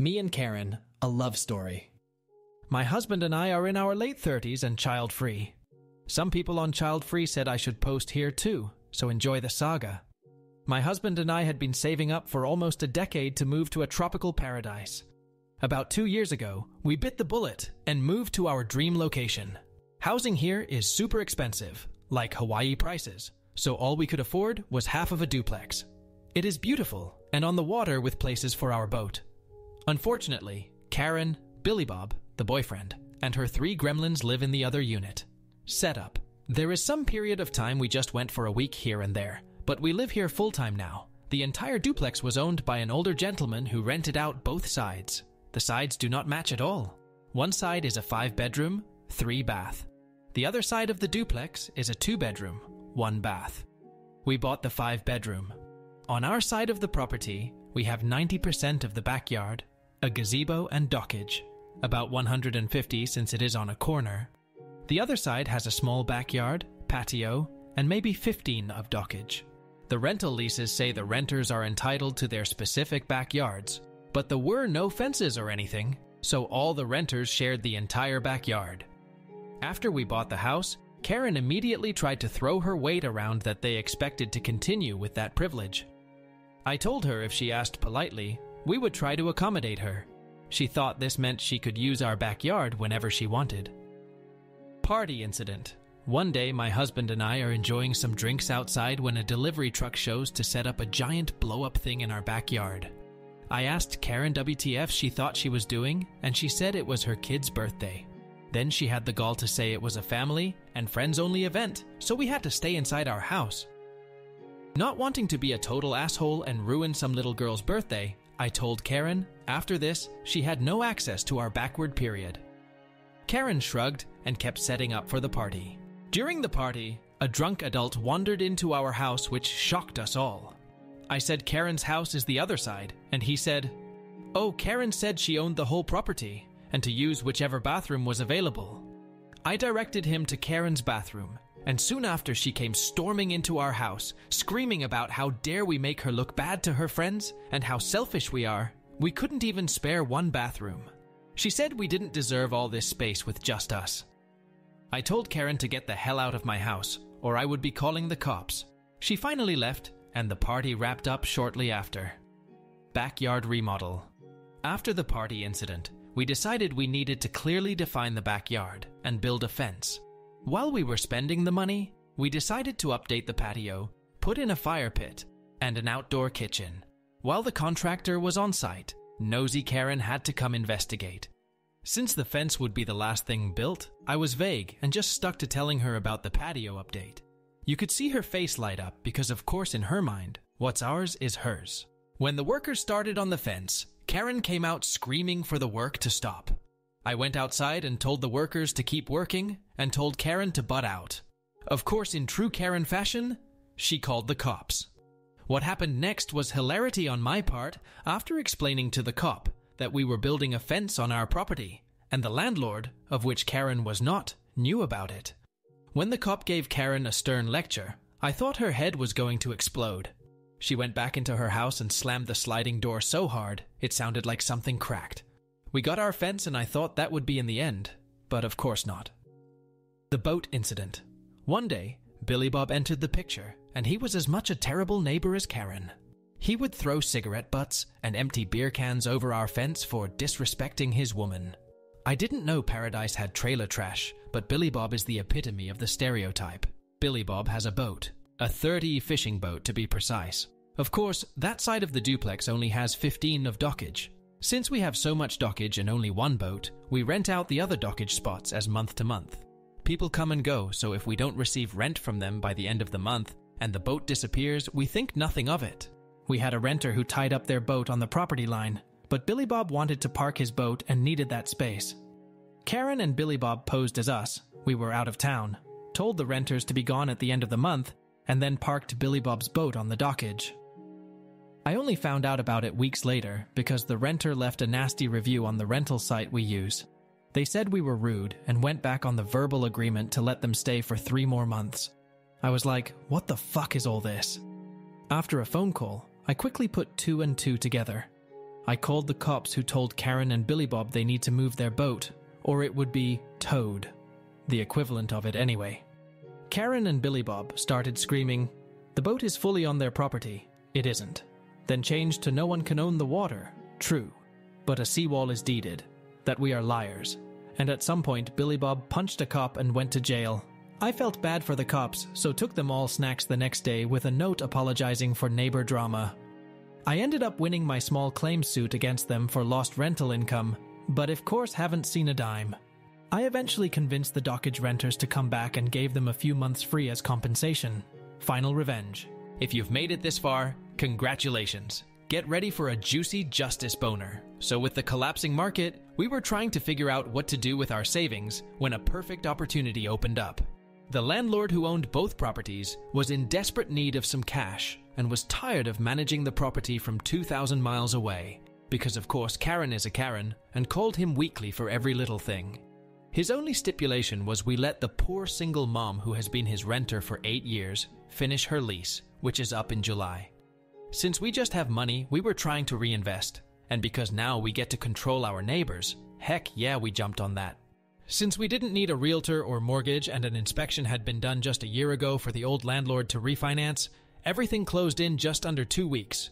Me and Karen, a love story. My husband and I are in our late 30s and child free. Some people on child free said I should post here too, so enjoy the saga. My husband and I had been saving up for almost a decade to move to a tropical paradise. About two years ago, we bit the bullet and moved to our dream location. Housing here is super expensive, like Hawaii prices, so all we could afford was half of a duplex. It is beautiful and on the water with places for our boat. Unfortunately, Karen, Billy Bob, the boyfriend, and her three gremlins live in the other unit. Setup. There is some period of time we just went for a week here and there, but we live here full time now. The entire duplex was owned by an older gentleman who rented out both sides. The sides do not match at all. One side is a five bedroom, three bath. The other side of the duplex is a two bedroom, one bath. We bought the five bedroom. On our side of the property, we have 90% of the backyard, a gazebo and dockage, about 150 since it is on a corner. The other side has a small backyard, patio, and maybe 15 of dockage. The rental leases say the renters are entitled to their specific backyards, but there were no fences or anything, so all the renters shared the entire backyard. After we bought the house, Karen immediately tried to throw her weight around that they expected to continue with that privilege. I told her if she asked politely, we would try to accommodate her. She thought this meant she could use our backyard whenever she wanted. Party incident. One day, my husband and I are enjoying some drinks outside when a delivery truck shows to set up a giant blow up thing in our backyard. I asked Karen WTF she thought she was doing, and she said it was her kid's birthday. Then she had the gall to say it was a family and friends only event, so we had to stay inside our house. Not wanting to be a total asshole and ruin some little girl's birthday, I told Karen, after this, she had no access to our backward period. Karen shrugged and kept setting up for the party. During the party, a drunk adult wandered into our house, which shocked us all. I said Karen's house is the other side, and he said, Oh, Karen said she owned the whole property and to use whichever bathroom was available. I directed him to Karen's bathroom, and soon after she came storming into our house, screaming about how dare we make her look bad to her friends and how selfish we are. We couldn't even spare one bathroom. She said we didn't deserve all this space with just us. I told Karen to get the hell out of my house, or I would be calling the cops. She finally left, and the party wrapped up shortly after. Backyard remodel. After the party incident, we decided we needed to clearly define the backyard and build a fence. While we were spending the money, we decided to update the patio, put in a fire pit, and an outdoor kitchen. While the contractor was on site, nosy Karen had to come investigate. Since the fence would be the last thing built, I was vague and just stuck to telling her about the patio update. You could see her face light up because, of course, in her mind, what's ours is hers. When the workers started on the fence, Karen came out screaming for the work to stop. I went outside and told the workers to keep working and told Karen to butt out. Of course, in true Karen fashion, she called the cops. What happened next was hilarity on my part after explaining to the cop that we were building a fence on our property, and the landlord, of which Karen was not, knew about it. When the cop gave Karen a stern lecture, I thought her head was going to explode. She went back into her house and slammed the sliding door so hard it sounded like something cracked. We got our fence and I thought that would be in the end, but of course not. The boat incident. One day, Billy Bob entered the picture, and he was as much a terrible neighbor as Karen. He would throw cigarette butts and empty beer cans over our fence for disrespecting his woman. I didn't know Paradise had trailer trash, but Billy Bob is the epitome of the stereotype. Billy Bob has a boat, a 30 fishing boat to be precise. Of course, that side of the duplex only has 15 of dockage. Since we have so much dockage and only one boat, we rent out the other dockage spots as month to month. People come and go, so if we don't receive rent from them by the end of the month and the boat disappears, we think nothing of it. We had a renter who tied up their boat on the property line, but Billy Bob wanted to park his boat and needed that space. Karen and Billy Bob posed as us, we were out of town, told the renters to be gone at the end of the month, and then parked Billy Bob's boat on the dockage. I only found out about it weeks later because the renter left a nasty review on the rental site we use. They said we were rude and went back on the verbal agreement to let them stay for three more months. I was like, what the fuck is all this? After a phone call, I quickly put two and two together. I called the cops who told Karen and Billy Bob they need to move their boat, or it would be towed. The equivalent of it, anyway. Karen and Billy Bob started screaming, The boat is fully on their property. It isn't. Then changed to No one can own the water. True. But a seawall is deeded. That we are liars. And at some point, Billy Bob punched a cop and went to jail. I felt bad for the cops, so took them all snacks the next day with a note apologizing for neighbor drama. I ended up winning my small claim suit against them for lost rental income, but of course haven't seen a dime. I eventually convinced the dockage renters to come back and gave them a few months free as compensation. Final revenge. If you've made it this far, congratulations. Get ready for a juicy justice boner. So, with the collapsing market, we were trying to figure out what to do with our savings when a perfect opportunity opened up. The landlord who owned both properties was in desperate need of some cash and was tired of managing the property from 2,000 miles away, because of course Karen is a Karen, and called him weekly for every little thing. His only stipulation was we let the poor single mom who has been his renter for eight years finish her lease, which is up in July. Since we just have money, we were trying to reinvest, and because now we get to control our neighbors, heck yeah, we jumped on that. Since we didn't need a realtor or mortgage and an inspection had been done just a year ago for the old landlord to refinance, everything closed in just under two weeks.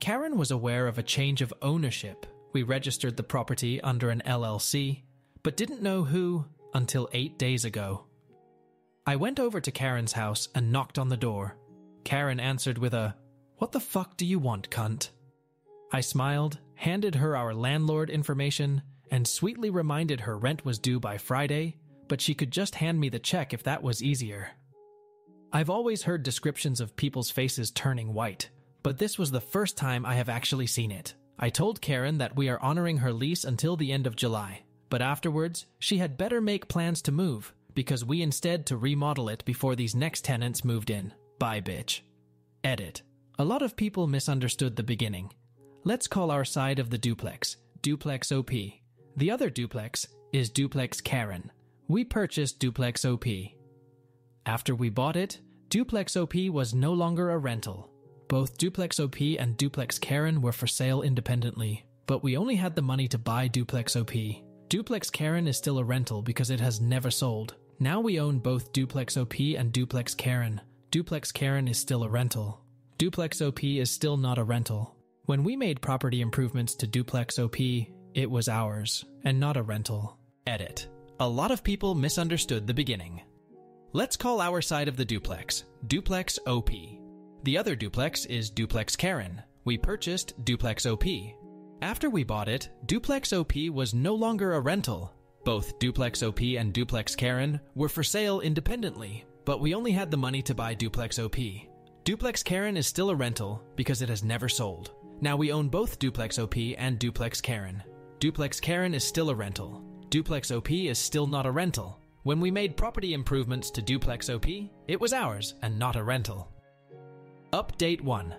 Karen was aware of a change of ownership. We registered the property under an LLC, but didn't know who until eight days ago. I went over to Karen's house and knocked on the door. Karen answered with a, What the fuck do you want, cunt? I smiled, handed her our landlord information, and sweetly reminded her rent was due by Friday, but she could just hand me the check if that was easier. I've always heard descriptions of people's faces turning white, but this was the first time I have actually seen it. I told Karen that we are honoring her lease until the end of July, but afterwards, she had better make plans to move, because we instead to remodel it before these next tenants moved in. Bye, bitch. Edit. A lot of people misunderstood the beginning. Let's call our side of the duplex Duplex OP. The other duplex is Duplex Karen. We purchased Duplex OP. After we bought it, Duplex OP was no longer a rental. Both Duplex OP and Duplex Karen were for sale independently, but we only had the money to buy Duplex OP. Duplex Karen is still a rental because it has never sold. Now we own both Duplex OP and Duplex Karen. Duplex Karen is still a rental. Duplex OP is still not a rental. When we made property improvements to Duplex OP, it was ours, and not a rental. Edit. A lot of people misunderstood the beginning. Let's call our side of the duplex Duplex OP. The other duplex is Duplex Karen. We purchased Duplex OP. After we bought it, Duplex OP was no longer a rental. Both Duplex OP and Duplex Karen were for sale independently, but we only had the money to buy Duplex OP. Duplex Karen is still a rental because it has never sold. Now we own both Duplex OP and Duplex Karen. Duplex Karen is still a rental. Duplex OP is still not a rental. When we made property improvements to Duplex OP, it was ours and not a rental. Update 1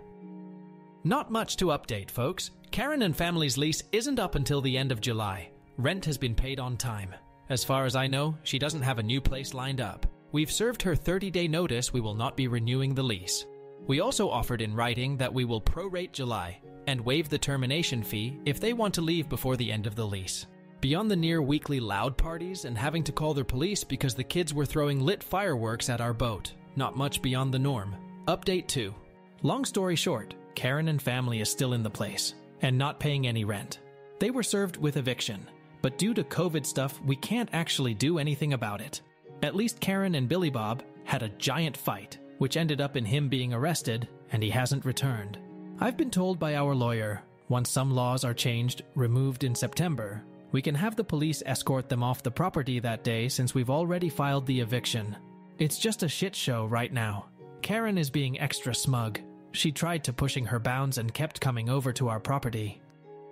Not much to update, folks. Karen and family's lease isn't up until the end of July. Rent has been paid on time. As far as I know, she doesn't have a new place lined up. We've served her 30 day notice we will not be renewing the lease. We also offered in writing that we will prorate July and waive the termination fee if they want to leave before the end of the lease. Beyond the near weekly loud parties and having to call their police because the kids were throwing lit fireworks at our boat, not much beyond the norm. Update 2. Long story short, Karen and family is still in the place and not paying any rent. They were served with eviction, but due to COVID stuff, we can't actually do anything about it. At least Karen and Billy Bob had a giant fight, which ended up in him being arrested, and he hasn't returned. I've been told by our lawyer once some laws are changed, removed in September, we can have the police escort them off the property that day since we've already filed the eviction. It's just a shit show right now. Karen is being extra smug, she tried to pushing her bounds and kept coming over to our property.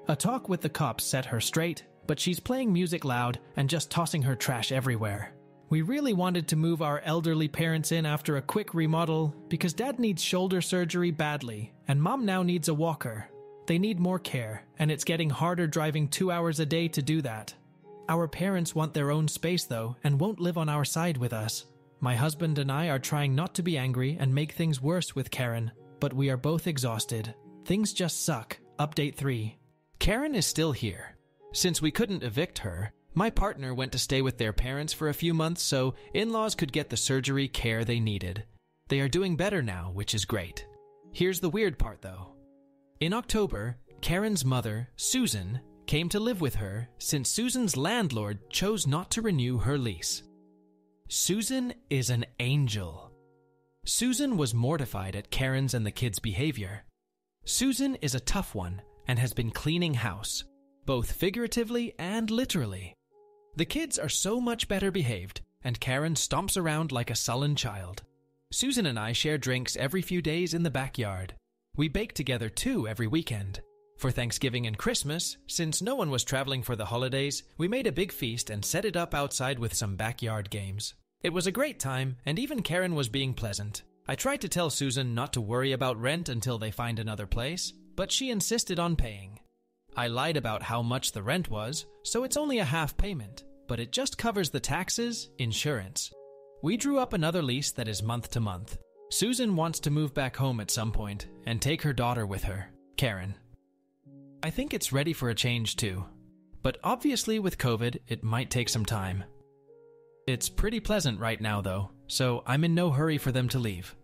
A talk with the cops set her straight, but she's playing music loud and just tossing her trash everywhere. We really wanted to move our elderly parents in after a quick remodel because dad needs shoulder surgery badly, and mom now needs a walker. They need more care, and it's getting harder driving two hours a day to do that. Our parents want their own space though and won't live on our side with us. My husband and I are trying not to be angry and make things worse with Karen, but we are both exhausted. Things just suck. Update 3. Karen is still here. Since we couldn't evict her, my partner went to stay with their parents for a few months so in laws could get the surgery care they needed. They are doing better now, which is great. Here's the weird part though. In October, Karen's mother, Susan, came to live with her since Susan's landlord chose not to renew her lease. Susan is an angel. Susan was mortified at Karen's and the kids' behavior. Susan is a tough one and has been cleaning house, both figuratively and literally. The kids are so much better behaved, and Karen stomps around like a sullen child. Susan and I share drinks every few days in the backyard. We bake together too every weekend. For Thanksgiving and Christmas, since no one was traveling for the holidays, we made a big feast and set it up outside with some backyard games. It was a great time, and even Karen was being pleasant. I tried to tell Susan not to worry about rent until they find another place, but she insisted on paying. I lied about how much the rent was, so it's only a half payment, but it just covers the taxes, insurance. We drew up another lease that is month to month. Susan wants to move back home at some point and take her daughter with her, Karen. I think it's ready for a change too. But obviously, with COVID, it might take some time. It's pretty pleasant right now, though, so I'm in no hurry for them to leave.